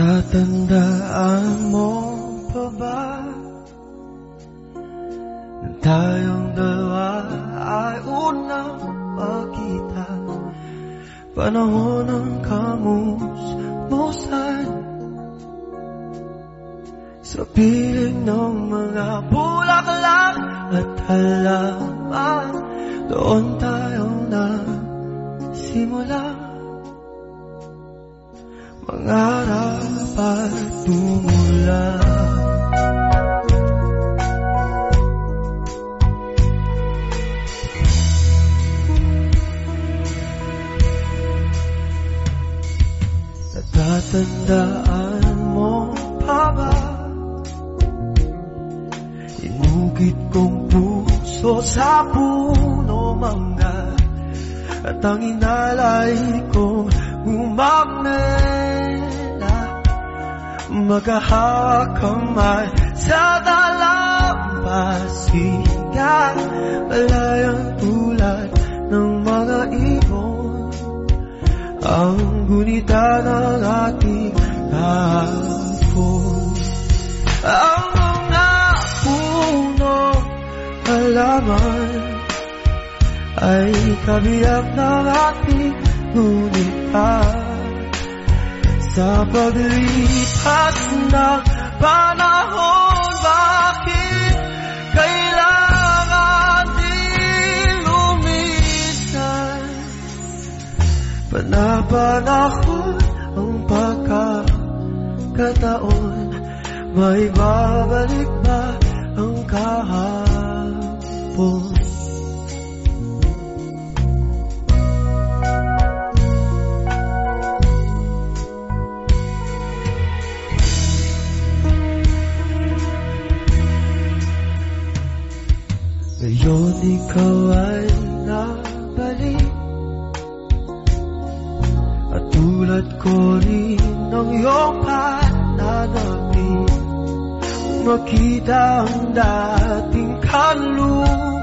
Natatandaan mo pa ba Nang tayong dalawa ay unang magkita Panahon ng kamusmusan Sa piling ng mga bulaklak at halaman Doon tayo na simula Mangarap at tumula Natatandaan mo pa ba Inugit kong puso sa puno mangga. At ang inalay kong Magkahakamay sa dalampasigan Malayang tulad ng mga ibon Ang gunita ng ating hapon Ang mga puno halaman Ay kabiyak ng ating gunita Sa paglipas ng panahon Bakit kailangan din lumisan Panapanahon ang pagkakataon May babalik ba ang kahapon? Ngayon ikaw ay nabalik. At tulad ko rin ng iyong pananapin Makita ang dating kanlungan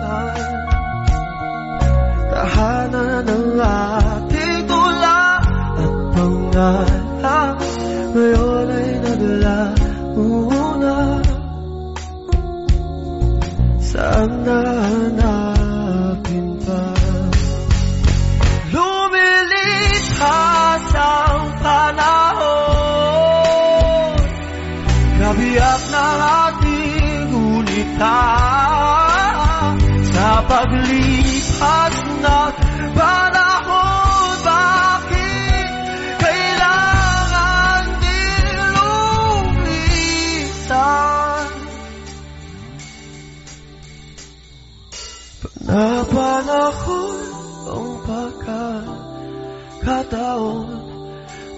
Nabiyak ng ating gunita Sa paglipas ng panahon Bakit kailangan din lumisan Napanahon ang pagkakataon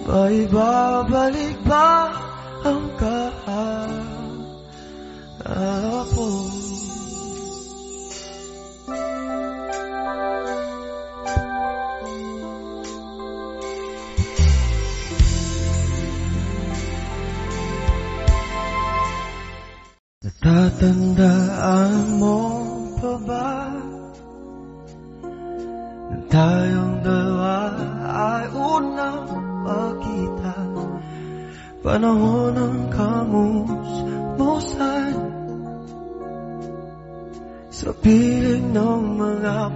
May babalik ba ang kahapon? Natatandaan mo pa ba Nang tayong dalawa ay unang magkita Panahon ng kamusmusan Sa piling ng mga